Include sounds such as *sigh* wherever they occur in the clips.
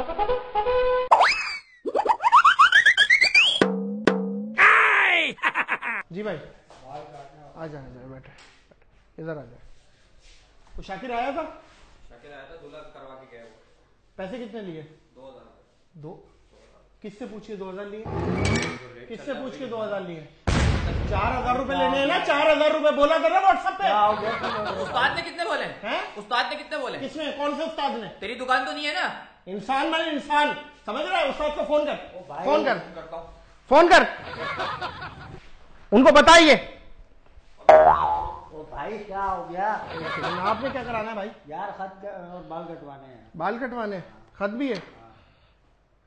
*laughs* जी भाई। आ जाए आ जा बैठे इधर आ जाए। वो शाकिर आया था? शाकिर आया था दूल्हा करवा के गया वो। पैसे कितने लिए? दो हज़ार। दो? किससे पूछिए दो हज़ार लिए? किससे पूछ के दो हज़ार लिए? चार हज़ार रुपए लेने ना चार हज़ार रुपए बोला कर रहा व्हाट्सएप पे। उस्ताद ने कितने बोले? हैं? उस्ताद ने कितने बोले? किसमें कौन से उस्ताद ने? तेरी दुकान तो नहीं है ना? इंसान मैंने इंसान। समझ रहा है? उस्ताद को फ़ोन कर। फ़ोन कर। फ़ोन कर। उनको बताइए। भाई क्या हो गया? आपने क्या कराना है भाई? यार खत और बाल कटवाने हैं। बाल कटवाने खत भी है।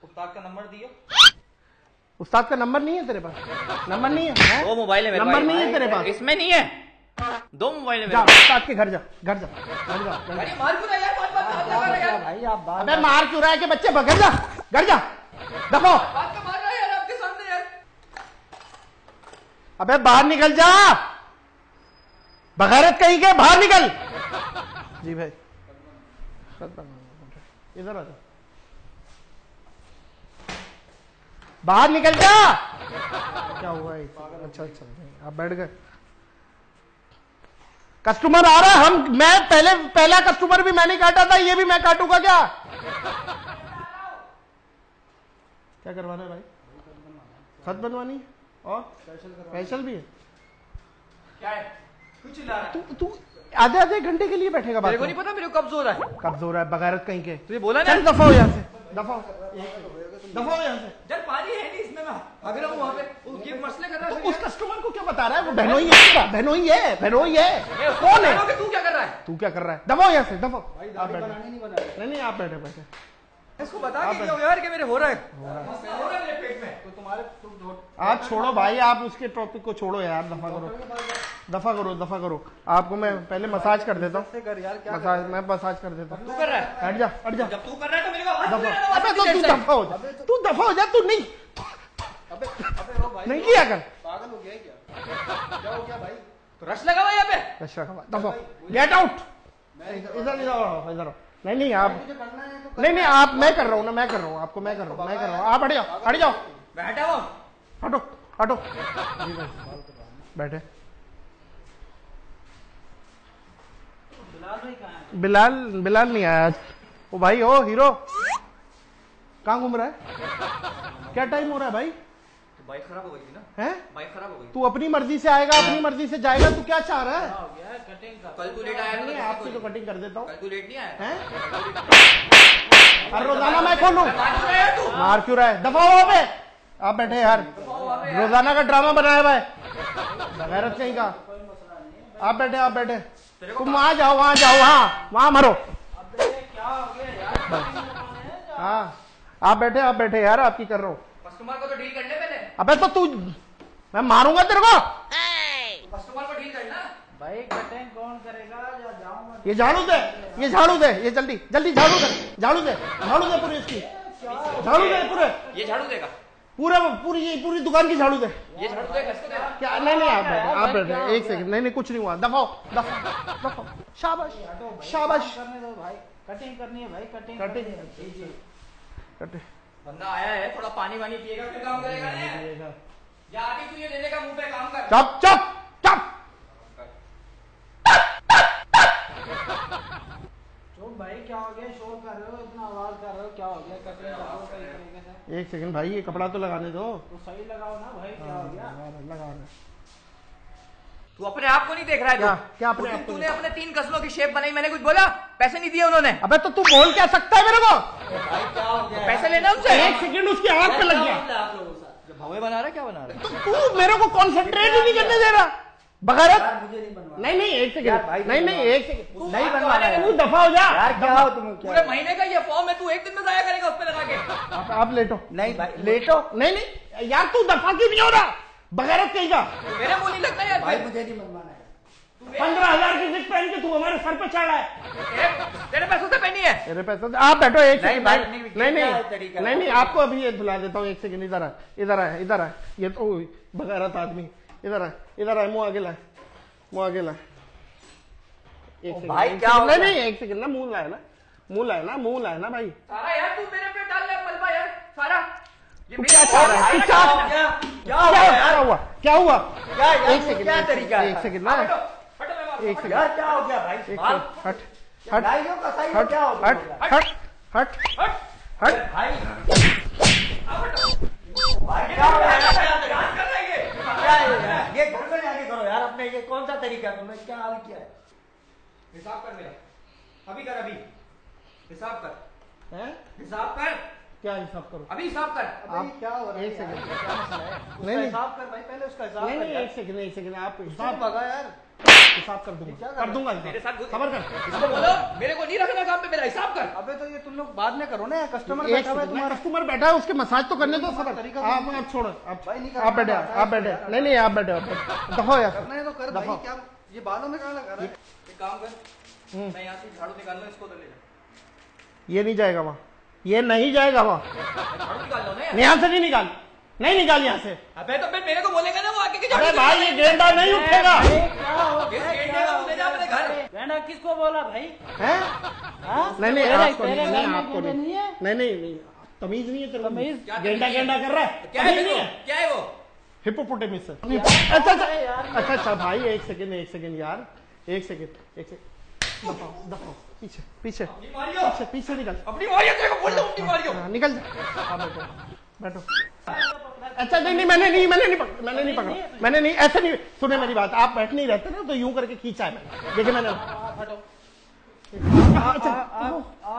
उस्ताद का नंबर दियो। उस्ताद का नंबर नहीं है तेरे पास? नंबर नहीं है, है? *laughs* दो मोबाइल है नंबर नहीं है तेरे पास? इसमें नहीं है। दो मोबाइल है जा उस्ताद के घर जा घर जा घर जा अरे मार क्यों रहा है यार? बात बात बात लगा रहा है भाई आप बाल अबे मार क्यों रहा है कि बच्चे घर जा घर जा देखो। बात का मार रहा है यार आपके सामने यार। अबे बाहर निकल जा। बगैरत कहीं के बाहर निकल। जी भाई। इधर आ जा। बाहर निकल जा। क्या हुआ है अच्छा अच्छा आप बैठ गए। कस्टमर आ रहा है हम मैं पहले पहला कस्टमर भी मैंने काटा था ये भी मैं काटूँगा क्या? क्या करवाना है भाई? खत बनवानी है? और? स्पेशल भी है। क्या है? कुछ ला रहा तू तू आधे आधे घंटे के लिए बैठेगा मेरे बात को नहीं पता मेरे को कब ज़ोर है। कब ज़ोर है? बगैरत कहीं के। तुझे बोला ना? चल दफ़ा हो यहाँ से। दफ़ा दफ़ा हो यहाँ से जब पानी है नहीं इसमें मैं। अगर हूँ वहाँ पे ये मसले कर रहा तो है उस कस्टमर को क्या बता रहा है? वो बहनोई है तेरा, बहनोई है बहनोई है कौन है? तू क्या कर रहा है? तू क्या कर रहा है? दफ़ा यहाँ से दफ़ा। आप बैठे। बनानी नहीं नहीं नहीं आप बैठे बैठे। इसको बता के दिया यार कि मेरे हो रहा है। हो रहा है। मेरे पेट में। तो तुम्हारे तुम आप छोड़ो भाई आप उसके टॉपिक को छोड़ो यार दफ़ा करो। दफ़ा करो दफ़ा करो। आपको मैं पहले मसाज कर देता हूँ। मसाज मैं मसाज कर देता हूँ। तू कर रहा है? हट जा हट जा। तू कर रहा है तो दफ़ा। है, तो। दफ़ा जा। तू दफ़ा हो जा तू नहीं। नहीं किया कर। पागल हो गया क्या? क्या हो गया भाई? तो रश लगा हुआ यहाँ पे। दफ़ा। गेट आउट इधर इधर आओ इधर आओ। नहीं नहीं आप नहीं नहीं आप मैं कर रहा हूँ ना मैं कर रहा हूँ आपको मैं कर रहा हूँ मैं कर रहा हूँ। आप हट जाओ हट जाओ। बैठा हटो हटो। बैठे। बिलाल भाई है बिलाल नहीं आया आज। ओ भाई ओ हीरो। कहाँ घूम रहा है? क्या टाइम हो रहा है भाई? तो बाइक खराब हो गई थी ना? हैं? बाइक खराब हो गई तू अपनी मर्ज़ी से आएगा अपनी मर्ज़ी से जाएगा तू क्या चाह रहा है? हो गया है कटिंग का। कल तू लेट आया नहीं था आपकी तो कटिंग कर देता हूँ। कल तू लेट नहीं आया? हैं? हर रोज़ाना मैं खोलूं? मार क्यों रहा है तू? मार क्यों रहा है? दफ़ा हो आप बैठे यार। रोज़ाना का ड्रामा बनाया हुआ है बगैरत *laughs* कहीं का? आप बैठे आप बैठे। तुम वहाँ जाओ वहाँ जाओ वहाँ वहाँ मरो। अबे क्या हो आप बैठे आप बैठे यार आपकी कर रहा हूँ? कस्टमर को तो डील करने पहले। अबे तो तू मैं मारूँगा तेरे को? कस्टमर को डील करना? भाई कटिंग कौन करेगा? या जाऊँगा ये झाड़ू दे ये झाड़ू दे ये जल्दी जल्दी झाड़ू दे झाड़ू दे झाड़ू दे पूरी इसकी। झाड़ू दे पूरे। ये झाड़ू देगा। पूरे पूरी ये पूरी दुकान की झाड़ू दे। ये झाड़ू दे क्या? नहीं नहीं आप बैठे आप बैठे एक सेकंड नहीं नहीं कुछ नहीं हुआ। दफाओ दफाओ दफाओ। शाबाश शाबाश। करने दो भाई कटिंग करनी है भाई कटिंग कटिंग। कटिंग। बंदा आया है थोड़ा पानी वानी पिएगा फिर काम करेगा ना? या आगे तू ये देने का मुँह पे काम कर चुप चुप चुप चुप भाई क्या हो गया शोर कर रहे हो इतना आवाज़ कर रहे हो क्या हो गया कटिंग कर दो सही तरीके से एक सेकंड भाई ये कपड़ा तो लगाने दो। तो सही लगाओ ना भाई क्या हो गया? लगा रहे तू अपने आप को नहीं देख रहा है क्या? क्या अपने आप तूने अपने तीन कस्मों की शेप बनाई मैंने कुछ बोला? पैसे नहीं दिए उन्होंने। अबे तो तू बोल क्या सकता है मेरे को? भाई क्या हो गया? पैसे लेना उनसे? एक सेकंड उसकी आँख पे लग गया। भवे बना रहा क्या बना रहा तो तू मेरे को कॉन्सेंट्रेट ही नहीं करने दे रहा। बगैरत? नहीं नहीं एक सेकंड। नहीं नहीं एक सेकंड। नहीं बात बनवाना करवाने है। का तू दफ़ा हो जा। यार क्या हो तुम पूरे महीने का ये फॉर्म है तू एक दिन में जाया करेगा उस पे लगा के आप, लेटो। नहीं भाई लेटो। नहीं नहीं यार तू दफ़ा क्यों नहीं हो रहा? बगैरत तू मेरे मुँह यार भाई मुझे नहीं बनवाना है। पंद्रह हज़ार की जिप पहन के तू हमारे सर पे चढ़ा है। तेरे तेरे पैसों से पहनी है। मेरे पैसे आप बैठो एक नहीं सेकंड भाई, नहीं नहीं, नहीं नहीं नहीं आपको अभी ये भुला देता हूँ एक सेकंड इधर आ इधर आ इधर आ। ये तो बगैरत आदमी। इधर आ इधर आ मुँह आगे ला मुँह आगे ला एक सेकंड भाई, क्या नहीं नहीं एक सेकंड ना मुँह लाए ना मुँह लाए ना मुँह लाए ना भाई। यार तू मेरे ये क्या क्या? हुआ क्या हुआ? एक सेकंड क्या तरीका एक सेकंड ना एक सेकंड। यार क्या हो गया भाई? हट हट हट? हट हट हट हट भाई। ये घर में जाके करो यार अपने ये कौन सा तरीका है? तुमने क्या हाल किया है? हिसाब कर मेरा। अभी कर अभी। हिसाब कर। हैं? हिसाब कर। क्या हिसाब करो? अभी हिसाब कर। ये क्या हो रहा है एक सेकंड। नहीं, नहीं। हिसाब कर भाई पहले उसका हिसाब नहीं नहीं एक सेकंड एक सेकंड आप हिसाब भगा यार। हिसाब कर दूँगा। क्या कर दूँगा मेरे साथ खबर कर। बोलो। मेरे को नहीं रखना काम पे मेरा हिसाब कर। अबे तो ये तुम लोग बाद में करो ना कस्टमर बैठा हुआ है तुम्हारा कस्टमर बैठा है उसके मसाज तो करने दो सबर तरीका आप तो- आप छोड़ो आप भाई नहीं आप बैठे आप बैठे। यार। नहीं नहीं आप बैठे आप बैठे। दफो यार। करना है तो कर भाई क्या ये बालों में कहाँ लगा रहा है? एक काम कर हम्म। मैं यहाँ से झाड़ू निकाल लूँ इसको तो ले जा। ये नहीं जाएगा वहाँ। ये नहीं जाएगा वहाँ। यहाँ से नहीं निकाल। नहीं निकाल यहाँ से। अबे तो फिर मेरे को बोलेगा ना वो आके कि अरे भाई ये गेंडा नहीं उठेगा। हो गेंडे किसको बोला भाई? हैं? हाँ? नहीं नहीं आपको नहीं नहीं आपको नहीं। नहीं नहीं तमीज नहीं है तेरे को तमीज? गेंडा गेंडा कर रहा है। क्या है क्या है वो? हिपोपोटेमिस अच्छा अच्छा अच्छा अच्छा भाई एक सेकंड एक सेकंड यार। एक सेकंड एक सेकंड। दफाओ दफाओ। पीछे पीछे। पीछे पीछे निकल। अपनी मारियो तेरे को बोल दो अपनी मारियो। हाँ, निकल। जा हाँ, बैठो बैठो। अच्छा नहीं नहीं मैंने नहीं मैंने नहीं पकड़ा मैंने नहीं पकड़ा। मैंने नहीं ऐसे नहीं सुने मेरी बात आप बैठ नहीं रहते ना तो यूँ करके खींचा है मैंने। देखिए मैंने हटो। अच्छा। आ,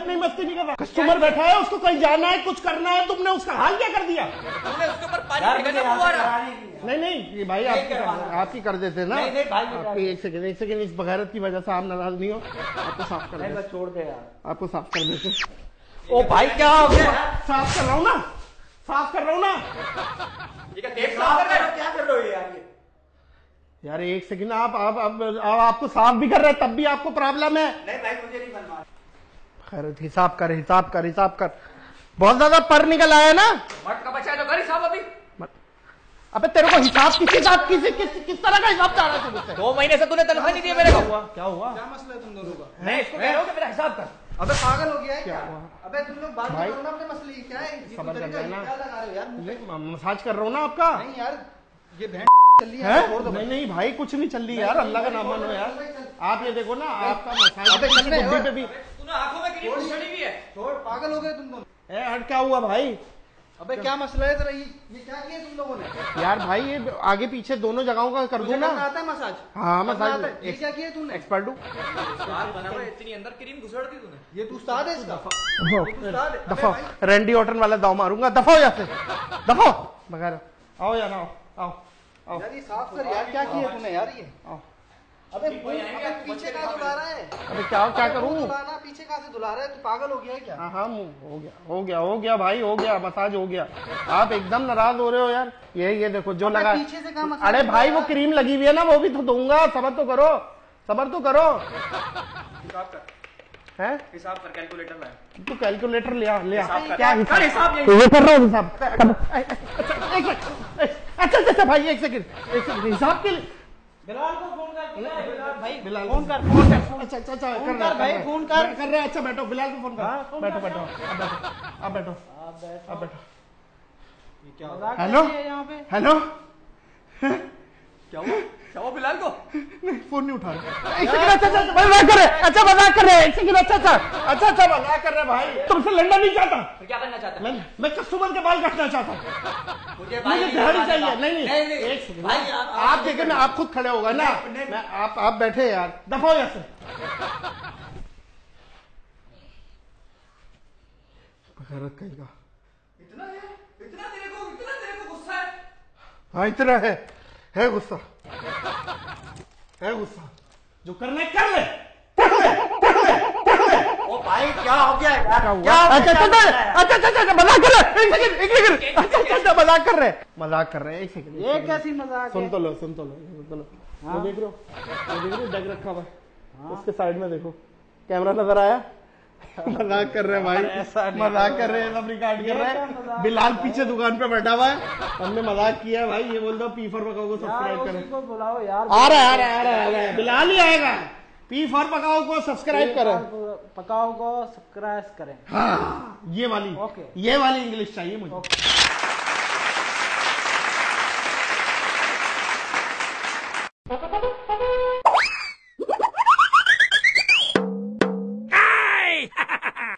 नहीं मस्ती नहीं कर रहा कस्टमर बैठा है उसको कहीं जाना है कुछ करना है तुमने उसका हाल क्या कर दिया? नहीं नहीं ये भाई आपकी करवाना। कर, आपकी कर देते ना। नहीं, नहीं, भाई, आपकी एक सेकंड एक सेकंड इस बगैरत की वजह से आप नाराज़ नहीं हो। आपको साफ़ कर देते छोड़ दे यार। आपको साफ़ कर देते ओ भाई क्या हो गया? साफ़ कर रहा हूँ ना। साफ़ कर रहा हूँ ना। ये क्या साफ़ कर रहे हो? क्या कर रहे हो यार ये? यार एक सेकंड आप आप आप, आप आपको साफ़ भी कर रहे हैं तब भी आपको प्रॉब्लम है। नहीं भाई मुझे नहीं बनवा खैर हिसाब कर हिसाब कर हिसाब कर। बहुत ज़्यादा पर निकल आया ना। मट का बचा है तो कर हिसाब अभी। अबे तेरे को हिसाब किस हिसाब किस किस किस तरह का हिसाब चाह रहा है तू मुझसे? दो महीने से तूने तनख्वाह नहीं दी मेरे को। हुआ? क्या हुआ? क्या मसला है तुम दोनों का? मैं इसको कह रहा हूँ कि मेरा हिसाब कर। अबे पागल हो गया है क्या? क्या हुआ? अबे तुम लोग बात भाई, करो ना अपने मसले की क्या है? ये सबर कर लेना। क्या लगा रहे हो यार? मसाज कर रहा हूँ ना आपका। नहीं यार ये बहन चल रही है छोड़ दो। नहीं नहीं भाई कुछ नहीं चल रही यार अल्लाह का नाम मानो यार। आप ये देखो ना आपका मसाज अबे चल रहे हो। पे भी तूने आँखों में क्रीम चढ़ी हुई है? छोड़ पागल हो गए तुम दोनों। ए हट क्या हुआ भाई? अबे क्या मसला है तेरा? ये ये क्या किया तुम लोगों ने? यार भाई ये आगे पीछे दोनों जगहों का कर दूँ ना। आता है मसाज? हाँ मसाज। आता है। ये क्या किया तूने? एक्सपर्ट हूँ। बात बना हुआ है, इतनी अंदर क्रीम घुसड़ दी तूने। ये तू उस्ताद है इसका। दफो। भाई। ऑटन वाला दाव मारूँगा। दफो यहाँ से दफो बगैर। आओ यार आओ आओ। आओ। यार ये साफ़ कर यार क्या किया तूने यार ये? आओ। अबे अबे पीछे बच्चे कहाँ दुला रहा है? अबे क्या क्या करूँ? दुलाना पीछे कहाँ से दुला रहा है? तू पागल हो गया है क्या? हाँ हाँ हो। गया हो गया हो गया भाई हो गया मसाज हो गया। आप एकदम नाराज़ हो रहे हो यार। ये ये देखो जो लगा पीछे से कहाँ अरे भाई वो क्रीम लगी हुई है ना वो भी तो दूँगा। सबर तो करो सबर तो करो। हिसाब कर। है? हिसाब कर कैलकुलेटर लाए। तू कैलकुलेटर ले आ ले हिसाब क्या हिसाब? हिसाब ये कर रहा हूँ हिसाब। अच्छा अच्छा अच्छा अच्छा भाई एक सेकंड एक सेकंड हिसाब के लिए बिलाल को फ़ोन कर बिलाल भाई बिलाल। फ़ोन कर फ़ोन कर अच्छा अच्छा अच्छा कर रहा कर भाई, फ़ोन कर। कर। कर अच्छा बैठो बिलाल को फ़ोन हाँ, कर बैठो बैठो। अब बैठो अब बैठो आप बैठो। अब बैठो। हेलो? हेलो? क्या हुआ? क्या हुआ बिलाल को? नहीं फ़ोन नहीं उठा रहा। *laughs* अच्छा अच्छा मज़ाक कर रहे अच्छा मज़ाक कर रहे हैं, अच्छा अच्छा। अच्छा अच्छा मज़ाक कर रहे भाई। तुमसे लड़ना नहीं चाहता फिर क्या करना चाहता मैं मैं कस्टमर के बाल काटना चाहता हूँ। मुझे मुझे दिहाड़ी चाहिए। नहीं नहीं। एक सेकंड भाई आप देखिए ना आप खुद खड़े होगा ना। मैं आप आप बैठे यार। दफाओ यहाँ से। गैरत कहेगा इतना है? इतना तेरे को इतना तेरे को गुस्सा है? हाँ इतना है। है गुस्सा। है गुस्सा? जो कर ले कर ले। ओ भाई क्या हो गया यार? अच्छा अच्छा अच्छा अच्छा अच्छा अच्छा मज़ाक कर रहे एक सेकंड एक सेकंड। अच्छा अच्छा अच्छा मज़ाक कर रहे हैं। मज़ाक कर रहे एक सेकंड ये कैसी मज़ाक सुन तो लो सुन तो लो सुन तो लो। देख रहे हो देख रहे हो जग रखा हुआ उसके साइड में देखो। कैमरा नज़र आया? मज़ाक कर रहे हैं भाई। मज़ाक कर रहे हैं सब रिकॉर्ड कर रहे हैं। बिलाल पीछे दुकान पे बैठा हुआ है। हमने मज़ाक किया है भाई ये बोल दो पी फॉर पकाओ को सब्सक्राइब करो। बुलाओ यार। आ रहा है आ रहा है आ रहा है आ रहा है। बिलाल ही आएगा। पी फॉर पकाओ को सब्सक्राइब करें। पकाओ को सब्सक्राइब करें। हाँ ये वाली। ओके। ये वाली इंग्लिश चाहिए मुझे।